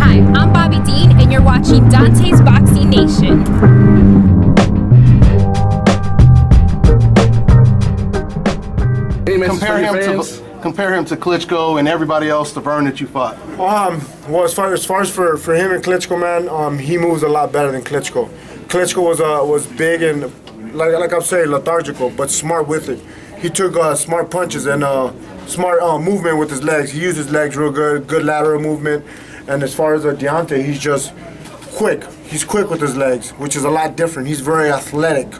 Hi, I'm Bobbi Dean, and you're watching Dontae's Boxing Nation. Hey, compare him to compare him to Klitschko and everybody else, the Vern that you fought. Um, well, as far as far as for, for him and Klitschko, man, um, he moves a lot better than Klitschko. Klitschko was uh, was big and like like I'm saying lethargical, but smart with it. He took uh, smart punches and. Uh, smart uh, movement with his legs. He used his legs real good, good lateral movement. And as far as uh, Deontay, he's just quick. He's quick with his legs, which is a lot different. He's very athletic,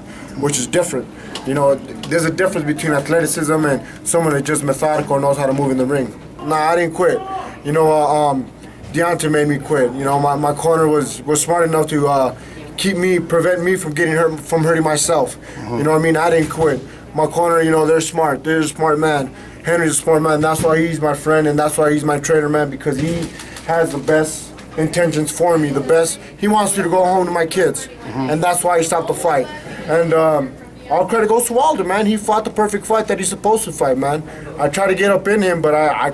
which is different. You know, there's a difference between athleticism and someone that just methodical knows how to move in the ring. Nah, I didn't quit. You know, uh, um, Deontay made me quit. You know, my, my corner was, was smart enough to uh, keep me, prevent me from getting hurt, from hurting myself. Mm-hmm. You know what I mean? I didn't quit. My corner, you know, they're smart. They're a smart man. Henry's a smart man. That's why he's my friend, and that's why he's my trainer, man, because he has the best intentions for me. The best. He wants me to go home to my kids, mm-hmm. and that's why he stopped the fight. And um, all credit goes to Wilder, man. He fought the perfect fight that he's supposed to fight, man. I tried to get up in him, but I, I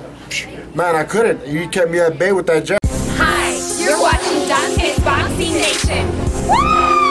man, I couldn't. He kept me at bay with that jab. Hi, you're watching Dontae's Boxing Nation. Woo!